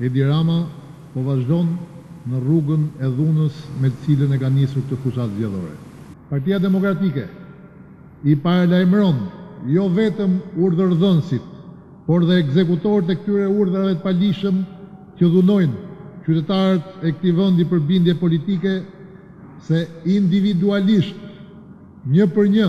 Edi Rama po vazhdon në rrugën e dhunës me të cilën e ka nisur këtë fushatë zgjedhore. Partia Demokratike i paralajmëron jo vetëm urdhërdhënësit, por dhe ekzekutorët e këtyre urdhrave të paligjshëm që dhunojnë qytetarët e këtij vendi për bindje politike se individualisht, një për një,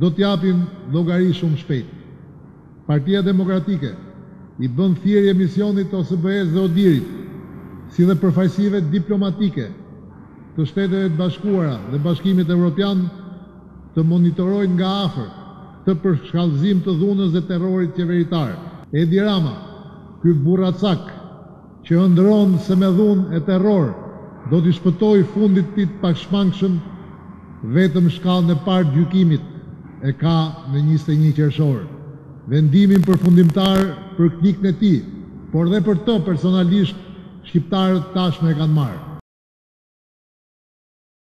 do të japim llogari shumë shpejt. Partia Demokratike i bën thirrje misionit të OSBE-së dhe ODIHR-it, si dhe përfaqësive diplomatike të Shteteve të Bashkuara dhe Bashkimit Evropian të monitorojnë nga afër këtë përshkallëzim të dhunës dhe terrorit qeveritar. Edi Rama, ky burracak që ëndrron se me dhunë e terror do t'i shpëtojë fundit të tij të pashmangshëm, vetëm shkallën e parë të gjykimit e ka në njëzet e një qershor, vendimin përfundimtar për klikën e tij, por dhe për të personalisht shqiptarët tashmë e kanë marrë.